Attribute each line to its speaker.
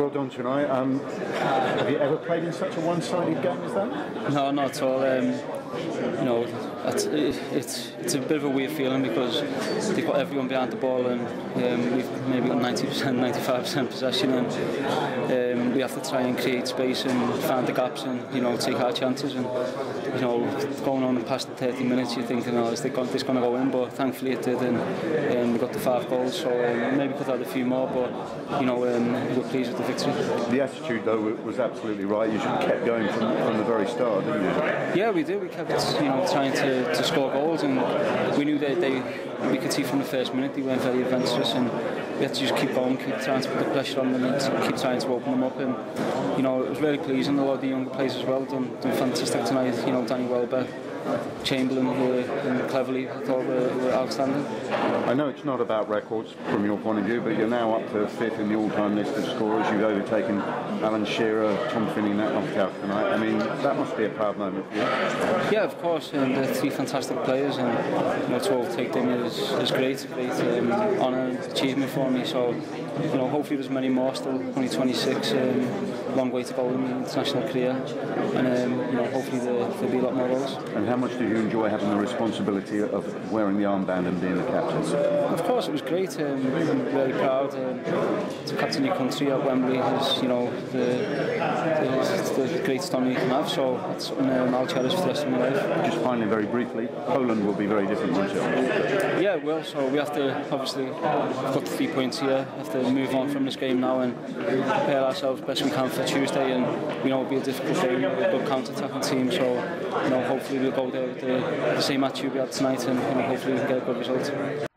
Speaker 1: Well done tonight. Um, have you ever played in such a one-sided game as that?
Speaker 2: No, not at all. Um, you know, it's, it's it's a bit of a weird feeling because they've got everyone behind the ball and um, we've maybe got 90%, 95% possession and um, we have to try and create space and find the gaps and you know take our chances and you know going on past the 30 minutes you're thinking oh is this going to go in but thankfully it did and um, we got the five goals so um, maybe could have had a few more but you know um, we're pleased with the victory.
Speaker 1: The attitude though was absolutely right. You should have kept going from, from the very start, didn't you?
Speaker 2: Yeah, we did. We kept you know trying to, to score goals and we knew that they we could see from the first minute they weren't very adventurous and we had to just keep going, keep trying to put the pressure on them and keep trying to open them up and you know it was really pleasing a lot of the younger players as well done, done fantastic tonight you know Danny Welbeck Chamberlain were and Cleverley I thought were, were outstanding.
Speaker 1: I know it's not about records from your point of view, but you're now up to fifth in the all-time list of scorers. You've overtaken Alan Shearer, Tom Finney, Nat Lofthouse tonight. I mean, that must be a proud moment for you.
Speaker 2: Yeah, of course. And the three fantastic players, and you know, to overtake them is, is great, great um, honour and achievement for me. So, you know, hopefully there's many more. Still only 26. Um, long way to go in the international career, and um, you know, hopefully there, there'll be a lot more goals.
Speaker 1: How much do you enjoy having the responsibility of wearing the armband and being the captain?
Speaker 2: Of course, it was great. Um, I'm very proud um, to captain your country at Wembley. Is you know the, the, the great stomach you can have, so that's something um, I'll cherish for the rest of my life.
Speaker 1: Just finally, very briefly, Poland will be very different, won't it?
Speaker 2: Yeah, it will. So we have to, obviously, we've got three points here, have to move on from this game now and prepare ourselves best we can for Tuesday, and we know it'll be a difficult game, with a good counter-attacking team, so you know, hopefully we'll go there with the, the same attitude we had tonight, and you know, hopefully we can get a good result.